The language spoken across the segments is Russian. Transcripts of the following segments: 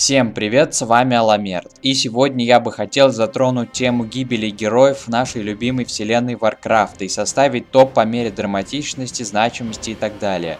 Всем привет, с вами Аламерт, и сегодня я бы хотел затронуть тему гибели героев нашей любимой вселенной Варкрафта и составить топ по мере драматичности, значимости и так далее.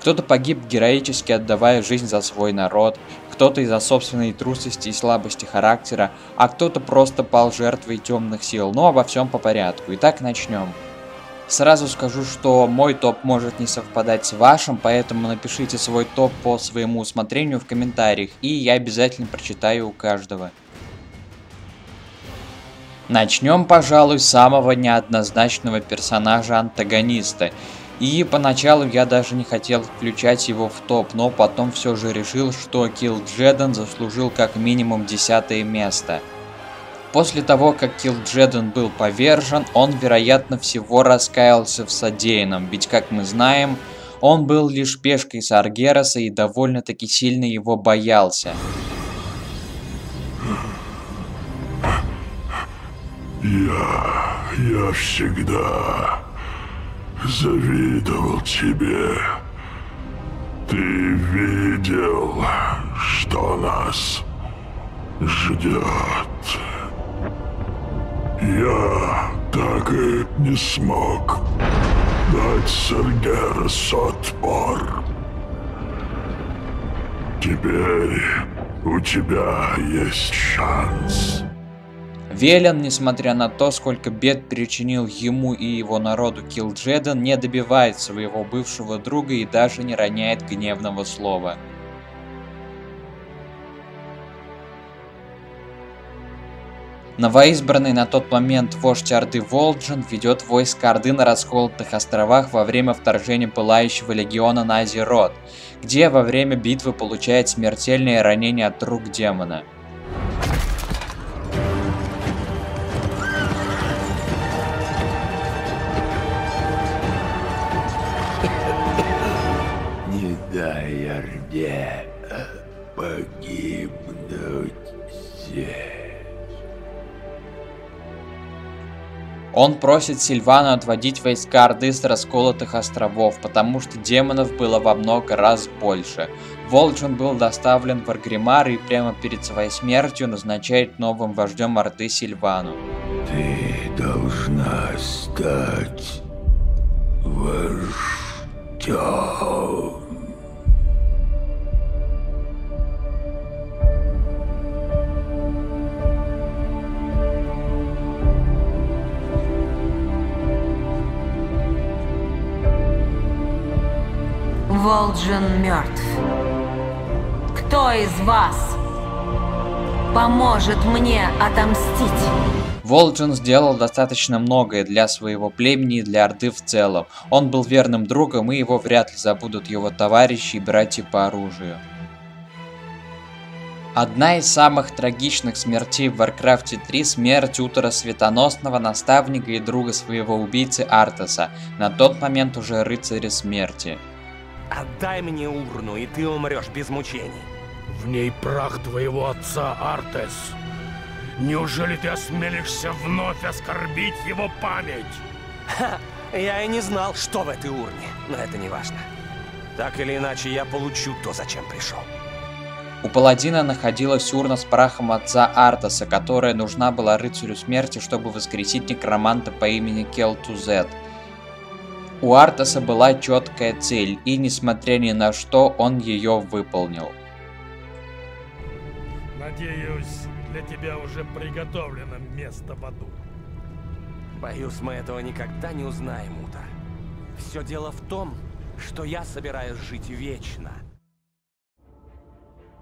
Кто-то погиб героически отдавая жизнь за свой народ, кто-то из-за собственной трусости и слабости характера, а кто-то просто пал жертвой темных сил, но обо всем по порядку. Итак, начнем. Сразу скажу, что мой топ может не совпадать с вашим, поэтому напишите свой топ по своему усмотрению в комментариях, и я обязательно прочитаю у каждого. Начнем, пожалуй, с самого неоднозначного персонажа-антагониста. И поначалу я даже не хотел включать его в топ, но потом все же решил, что Килл Джедан заслужил как минимум десятое место – После того, как Килджеден был повержен, он, вероятно всего, раскаялся в содеянном, ведь, как мы знаем, он был лишь пешкой Саргераса и довольно-таки сильно его боялся. Я... я всегда завидовал тебе. Ты видел, что нас ждет. Я так и не смог дать Сергерсу отпор. Теперь у тебя есть шанс. Велен, несмотря на то, сколько бед причинил ему и его народу Килджедан, не добивает своего бывшего друга и даже не роняет гневного слова. Новоизбранный на тот момент вождь Орды Волджин ведет войско Орды на расколотых островах во время вторжения Пылающего Легиона на Азерот, где во время битвы получает смертельные ранения от рук демона. Он просит Сильвану отводить войска Орды с расколотых островов, потому что демонов было во много раз больше. Волджин был доставлен в Аргримар и прямо перед своей смертью назначает новым вождем Орды Сильвану. Ты должна стать вождем. Волджин мертв. Кто из вас поможет мне отомстить? Волджин сделал достаточно многое для своего племени и для Орды в целом. Он был верным другом, и его вряд ли забудут его товарищи и братья по оружию. Одна из самых трагичных смертей в Warcraft 3 – смерть Утора Светоносного, наставника и друга своего убийцы Артаса, на тот момент уже рыцаря смерти. Отдай мне урну, и ты умрешь без мучений. В ней прах твоего отца, Артес. Неужели ты осмелишься вновь оскорбить его память? Ха! Я и не знал, что в этой урне, но это не важно. Так или иначе, я получу то, зачем пришел. У паладина находилась урна с прахом отца Артаса, которая нужна была рыцарю смерти, чтобы воскресить некроманта по имени Келтузет. У Артаса была четкая цель, и несмотря ни на что, он ее выполнил. Надеюсь, для тебя уже приготовлено место в аду. Боюсь, мы этого никогда не узнаем, Утор. Все дело в том, что я собираюсь жить вечно.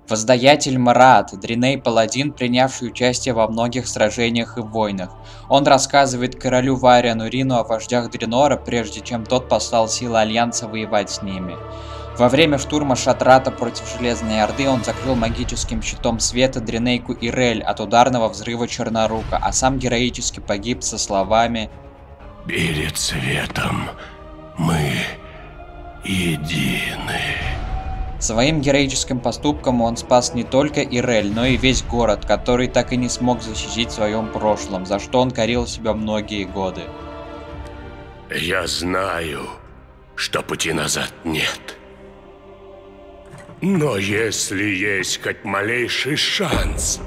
Воздаятель Марат, Дриней Паладин, принявший участие во многих сражениях и войнах. Он рассказывает королю Вариану Рину о вождях Дренора, прежде чем тот послал силы Альянса воевать с ними. Во время штурма Шатрата против Железной Орды он закрыл магическим щитом света Дринейку Ирель от ударного взрыва Чернорука, а сам героически погиб со словами «Перед светом мы едины». Своим героическим поступком он спас не только Ирель, но и весь город, который так и не смог защитить в своем прошлом, за что он корил себя многие годы. Я знаю, что пути назад нет. Но если есть хоть малейший шанс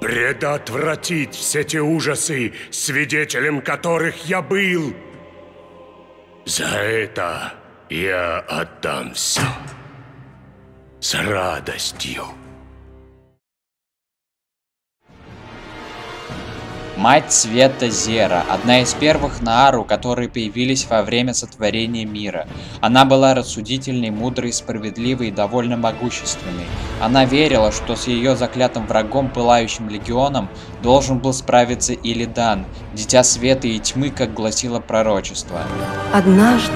предотвратить все те ужасы, свидетелем которых я был, за это я отдам все. С радостью. Мать Света Зера, одна из первых Наару, которые появились во время сотворения мира. Она была рассудительной, мудрой, справедливой и довольно могущественной. Она верила, что с ее заклятым врагом, пылающим легионом, должен был справиться Илидан, дитя света и тьмы, как гласило пророчество. Однажды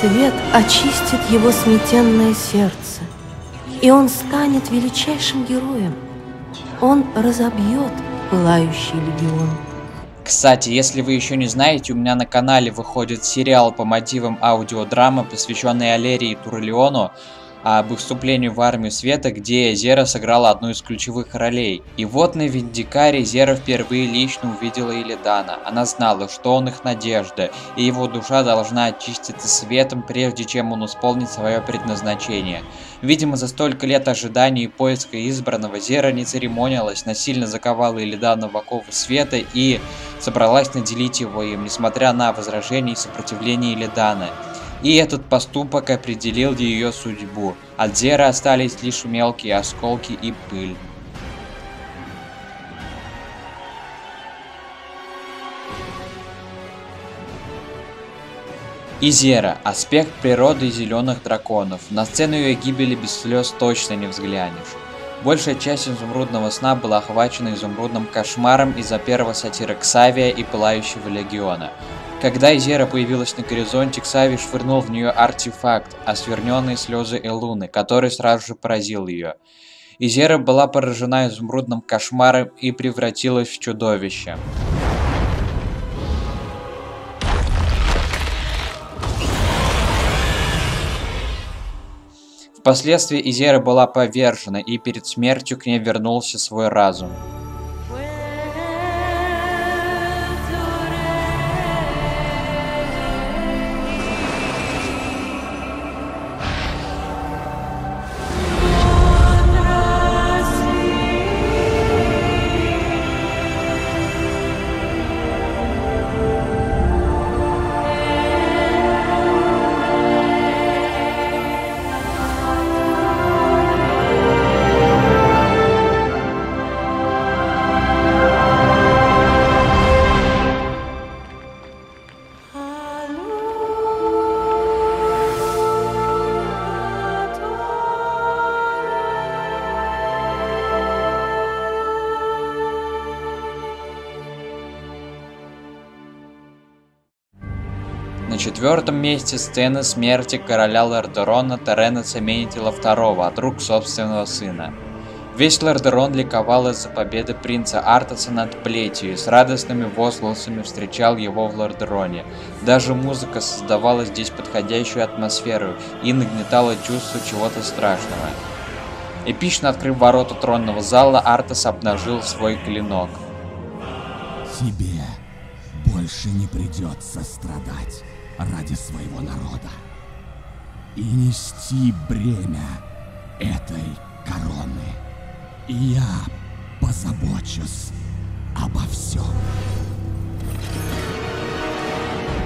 свет очистит его сметенное сердце, и он станет величайшим героем. Он разобьет Пылающий легион. Кстати, если вы еще не знаете, у меня на канале выходит сериал по мотивам аудиодрамы, посвященный Алерии Турлеону, об их вступлении в армию света, где Зера сыграла одну из ключевых ролей. И вот на Виндикаре Зера впервые лично увидела Илидана. Она знала, что он их надежда, и его душа должна очиститься светом, прежде чем он исполнит свое предназначение. Видимо, за столько лет ожидания и поиска избранного Зера не церемонилась, насильно заковала Илидана в оковы света и собралась наделить его им, несмотря на возражения и сопротивление Илидана. И этот поступок определил ее судьбу. От Зера остались лишь мелкие осколки и пыль. Изера – аспект природы зеленых драконов. На сцену ее гибели без слез точно не взглянешь. Большая часть изумрудного сна была охвачена изумрудным кошмаром из-за первого сатира Ксавия и Пылающего Легиона. Когда Изера появилась на горизонте, Ксави швырнул в нее артефакт, осверненные слезы Элуны, который сразу же поразил ее. Изера была поражена изумрудным кошмаром и превратилась в чудовище. Впоследствии Изера была повержена, и перед смертью к ней вернулся свой разум. Четвертом месте сцены смерти короля Лордерона Терена Семенитила II от рук собственного сына. Весь Лордерон ликовал из-за победы принца Артаса над Плетью и с радостными возгласами встречал его в Лордероне. Даже музыка создавала здесь подходящую атмосферу и нагнетала чувство чего-то страшного. Эпично открыв ворота тронного зала, Артас обнажил свой клинок. Тебе больше не придется страдать ради своего народа и нести бремя этой короны. Я позабочусь обо всем.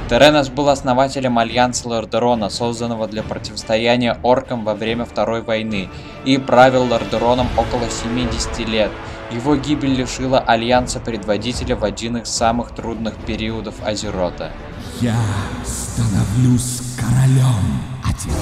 Теренос был основателем Альянса Лордерона, созданного для противостояния оркам во время Второй войны, и правил Лордероном около 70 лет. Его гибель лишила Альянса предводителя в один из самых трудных периодов Азерота. Я становлюсь королем, отец.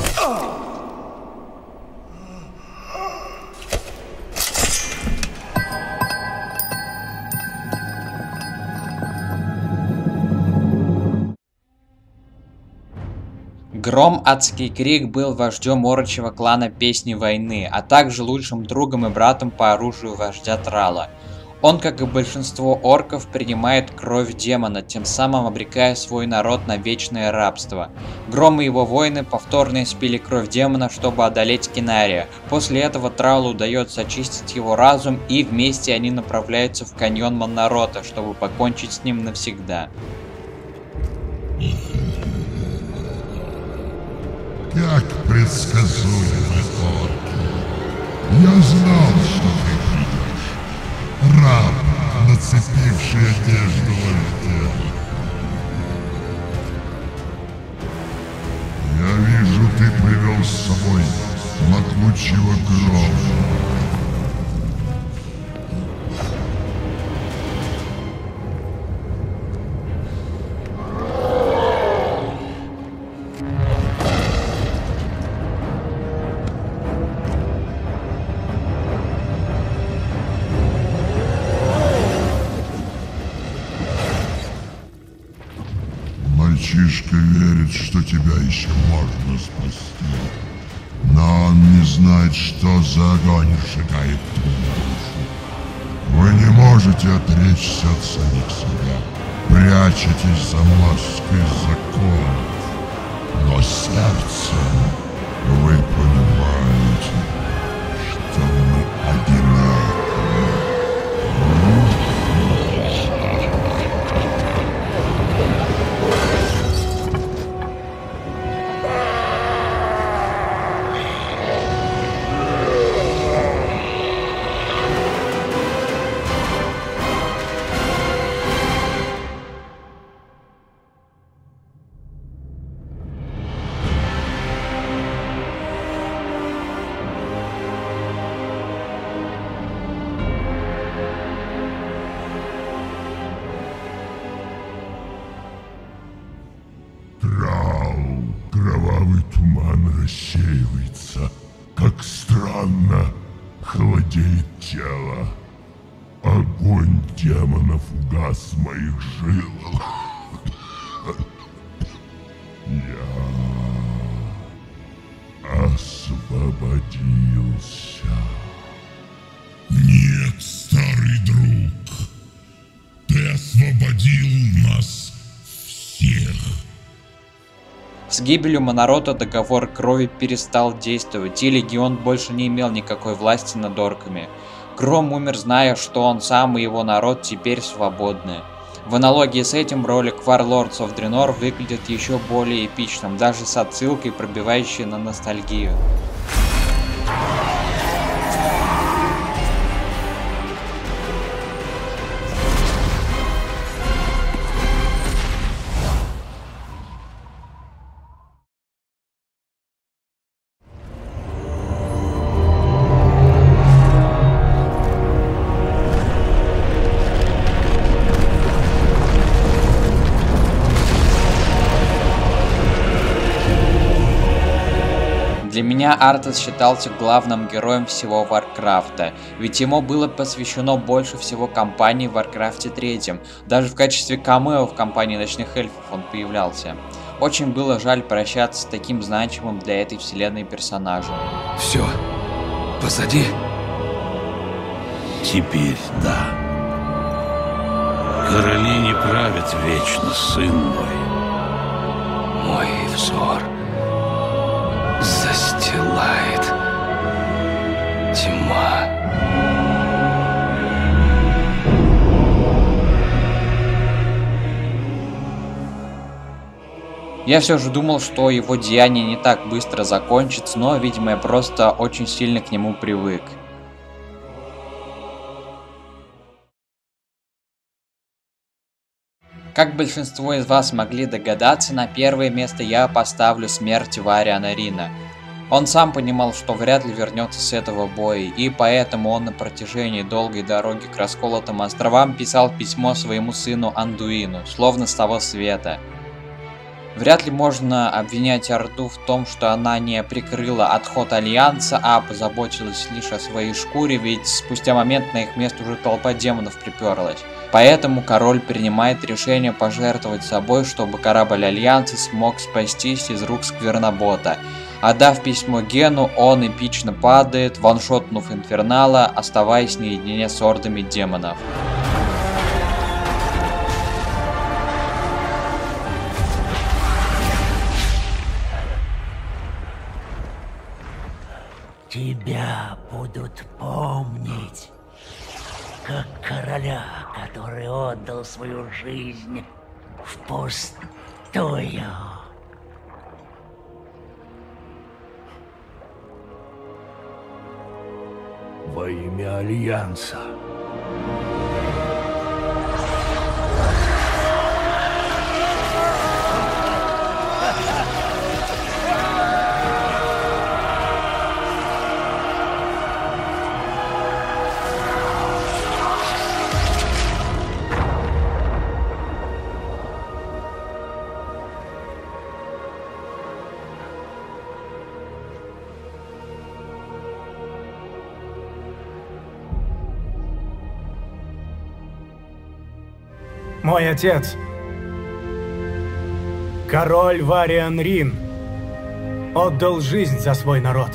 Гром Адский Крик был вождем орочего клана Песни Войны, а также лучшим другом и братом по оружию вождя Трала. Он, как и большинство орков, принимает кровь демона, тем самым обрекая свой народ на вечное рабство. Гром и его воины повторно испили кровь демона, чтобы одолеть Кинария. После этого Траулу удается очистить его разум, и вместе они направляются в каньон Монорота, чтобы покончить с ним навсегда. Как предсказуемо восторге. Я знал, что ты. Раб, нацепивший одежду вождя. Я вижу, ты привел с собой могучего грома. Мальчишка верит, что тебя еще можно спасти. Но он не знает, что за огонь сжигает твою душу. Вы не можете отречься от самих себя. Прячетесь за маской закона. Но сердцем вы понимаете, кровавый туман рассеивается, как странно холодеет тело. Огонь демонов угас в моих жилах. Я освободился. Нет, старый друг, ты освободил С гибелью Монорота договор крови перестал действовать, и Легион больше не имел никакой власти над орками. Гром умер, зная, что он сам и его народ теперь свободны. В аналогии с этим ролик Warlords of Draenor выглядит еще более эпичным, даже с отсылкой, пробивающей на ностальгию. Меня Артас считался главным героем всего Варкрафта, ведь ему было посвящено больше всего кампании в Варкрафте 3. Даже в качестве камео в кампании Ночных Эльфов он появлялся. Очень было жаль прощаться с таким значимым для этой вселенной персонажем. Все. Позади? Теперь да. Короли не правят вечно, сын мой. Мой взор застилает тьма. Я все же думал, что его деяние не так быстро закончится, но, видимо, я просто очень сильно к нему привык. Как большинство из вас могли догадаться, на первое место я поставлю смерть Вариана Рина. Он сам понимал, что вряд ли вернется с этого боя, и поэтому он на протяжении долгой дороги к расколотым островам писал письмо своему сыну Андуину, словно с того света. Вряд ли можно обвинять Орду в том, что она не прикрыла отход Альянса, а позаботилась лишь о своей шкуре, ведь спустя момент на их место уже толпа демонов приперлась. Поэтому король принимает решение пожертвовать собой, чтобы корабль Альянса смог спастись из рук Сквернобота. Отдав письмо Гену, он эпично падает, ваншотнув Инфернала, оставаясь наедине с ордами демонов. Тебя будут помнить, как короля, который отдал свою жизнь впустую. Во имя Альянса. Мой отец, король Вариан Рин, отдал жизнь за свой народ.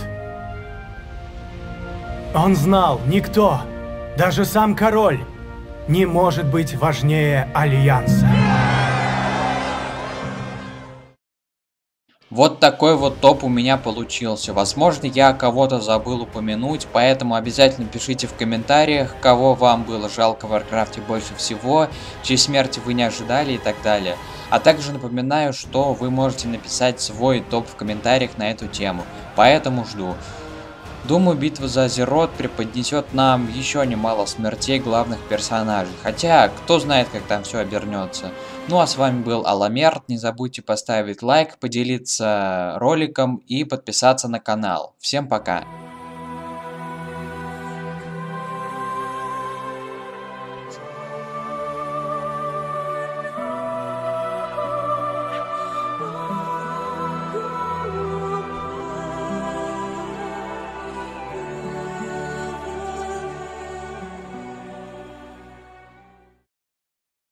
Он знал, никто, даже сам король, не может быть важнее Альянса. Вот такой вот топ у меня получился. Возможно, я кого-то забыл упомянуть, поэтому обязательно пишите в комментариях, кого вам было жалко в Варкрафте больше всего, чьей смерти вы не ожидали и так далее. А также напоминаю, что вы можете написать свой топ в комментариях на эту тему, поэтому жду. Думаю, битва за Азерот преподнесет нам еще немало смертей главных персонажей. Хотя, кто знает, как там все обернется. Ну а с вами был Аламерт. Не забудьте поставить лайк, поделиться роликом и подписаться на канал. Всем пока!